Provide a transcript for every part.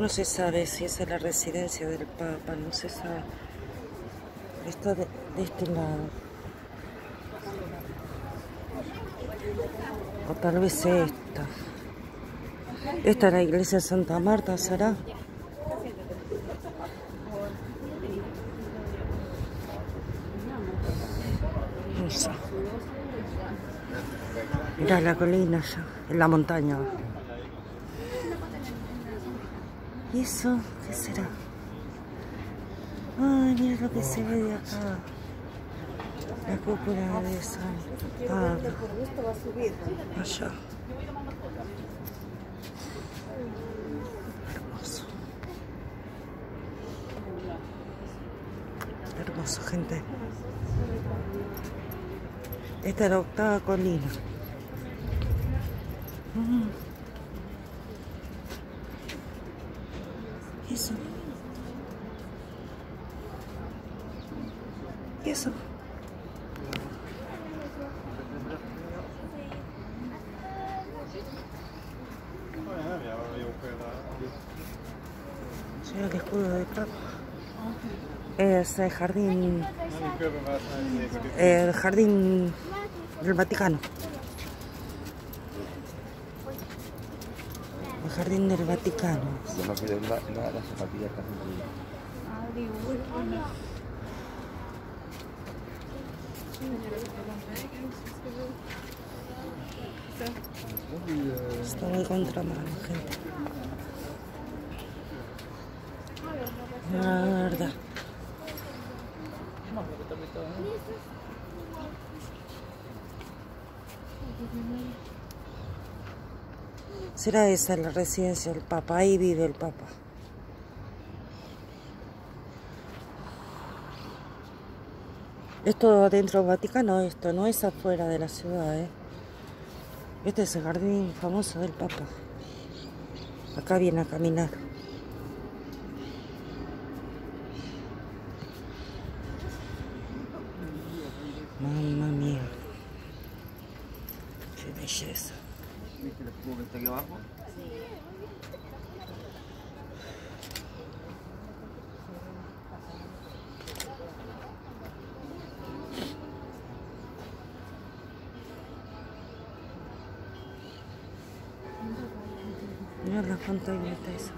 No se sabe si esa es la residencia del Papa, no se sabe. Está de, este lado. O tal vez esta. Esta es la iglesia de Santa Marta, ¿será? No sé. Mira la colina ya, en la montaña. ¿Y eso qué será? Ay, mira lo que se ve de acá. La cúpula de San Pablo. Allá. Hermoso. Hermoso, gente. Esta es la octava colina. Mm. ¿Y eso? ¿Y eso? Mira el escudo de Papa. Es el jardín. El jardín del Vaticano. Jardín del Vaticano. Yo no quiero la, la, las zapatillas que hacen Está muy contramano, gente. La verdad. Será esa la residencia del Papa, ahí vive el Papa. Esto dentro del Vaticano, esto no es afuera de la ciudad, ¿eh? Este es el jardín famoso del Papa. Acá viene a caminar. Mamma mía. Qué belleza. ¿Viste el escudo que está aquí abajo? Mira la fontaineta esa.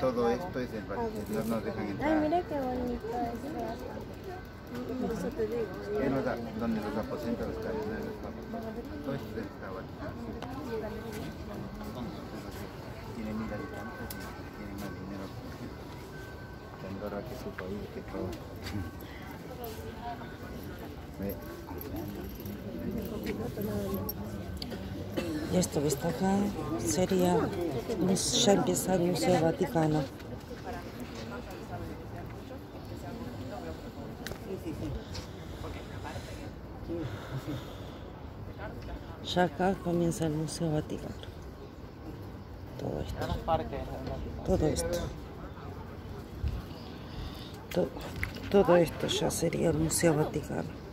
Todo esto es el Vaticano, no nos dejan Ay, entrar. mira qué bonito es. Eso te digo. Donde los aposentos los. Todo esto es. Tiene mil habitantes y tiene más dinero que Andorra, que su país, que todo. Y esto que está acá sería, ya empieza el Museo Vaticano. Ya acá comienza el Museo Vaticano. Todo esto. Todo esto. Todo esto ya sería el Museo Vaticano.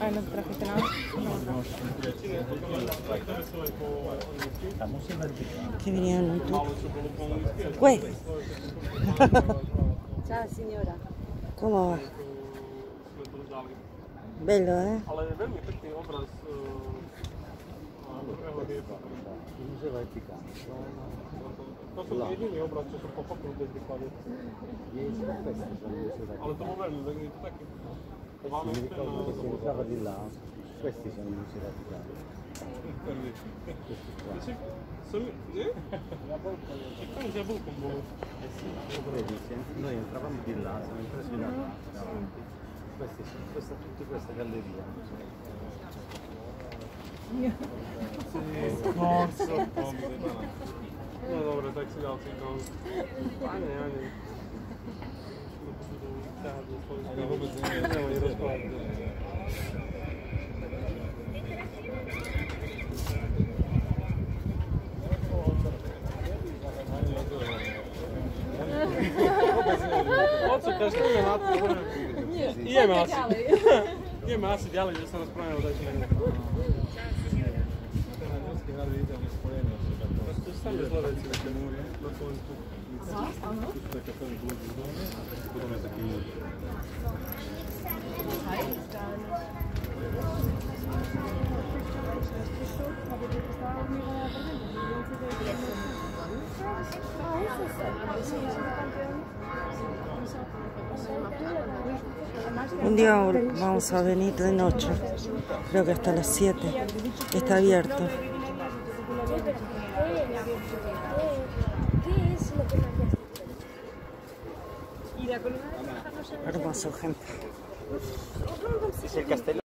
Ay, no trajiste nada. Que vinieron un tour. Güey, Chao, señora. ¿Cómo va? Velo, ¿eh? Ale veľmi pekný obraz. eh, druhého rieka. To sú jediný obraz, čo som pochopil bez výkladu. Ale to vo veľmi, je to taký... To máme ten... Questi sono i musei vaticani. Questi qua. Sono... Eh? Un po'. Eh sì, vedi, se- noi entravamo di là, siamo entrati da là, davanti. Questi sono, questa, tutte queste gallerie. Morso. No dobra, tak się dał tylko... Panie, ja nie... Ale wobec nie i rozkładu. I nie nie ma asy. Nie ma asy dalej, da sam raspravljamo da će ne. Sam je zlodac na Temurije, na Tonsku. Така как он будет в потом я такие... Oh, this is so Un día vamos a venir de noche, creo que hasta las 7. Está abierto. ¿Qué es lo que más Hermoso, gente. Es el castello.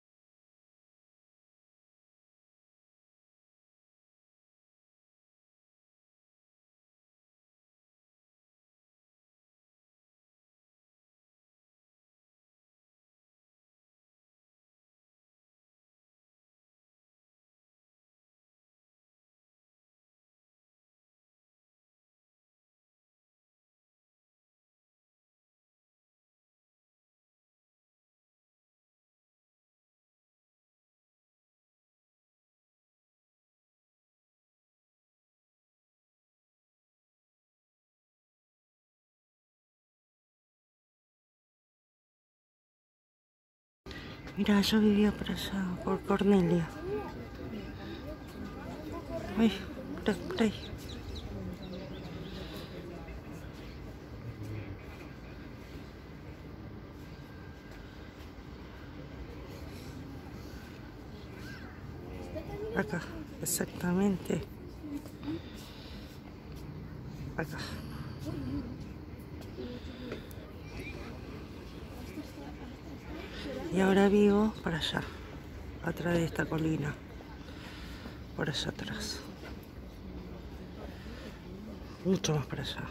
Mira, yo vivía por allá, por Cornelia. Ay, por, por ahí. Acá, exactamente. Acá. Y ahora vivo para allá, atrás de esta colina, por allá atrás. Mucho más para allá.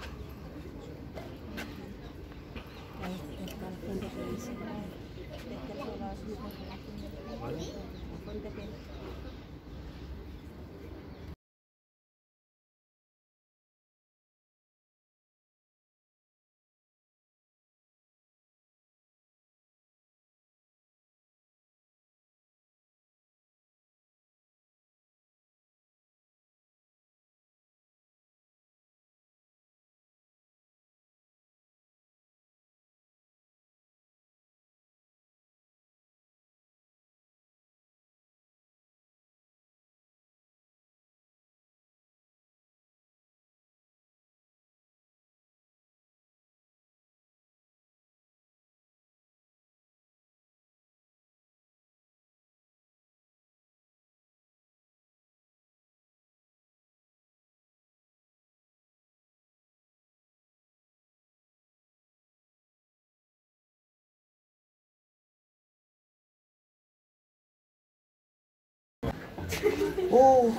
Uh.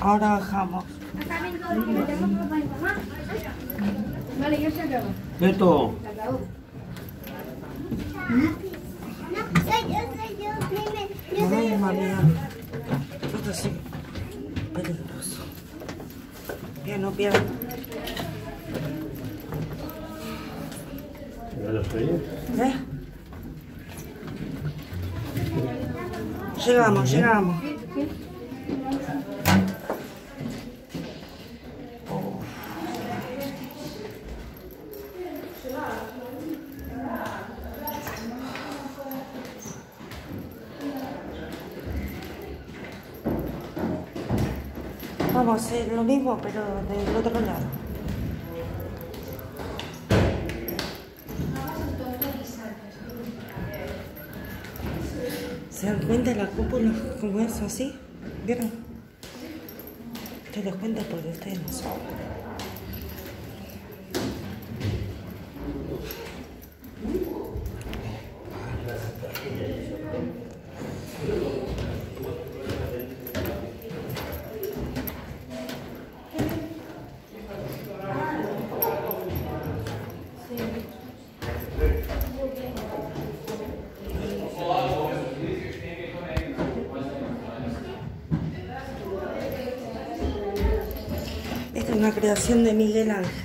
Ahora bajamos. Vale, ya se acabó. Beto, Soy yo, soy yo, dime. Ay, María. Esto sí, peligroso. Piano, piano. ¿Eh? Llegamos, llegamos. Vamos a hacer lo mismo, pero del otro lado. ¿Se dan cuenta la cúpula como es así? ¿Vieron? Te das cuenta porque ustedes. Creación de Miguel Ángel.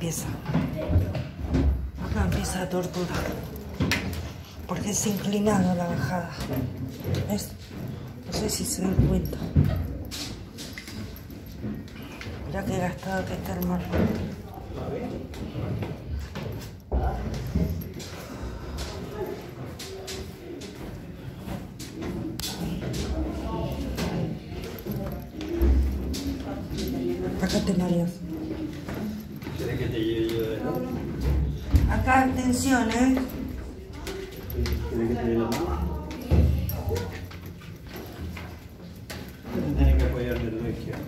Empieza. Acá empieza la tortura. Porque es inclinado la bajada. No sé si se dan cuenta. Mira qué gastado que está el mar. Acá te mareas. Acá, atención, ¿eh? ¿Quieres que te lleve la mano? Tienes que apoyarme el dedo izquierdo.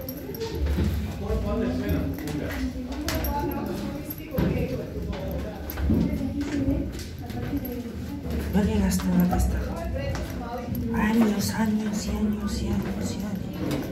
No llegas hasta donde está. Años, años y años y años y años.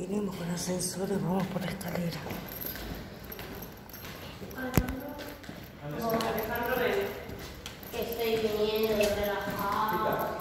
Vinimos con ascensores, vamos por escalera. Estoy viniendo relajado.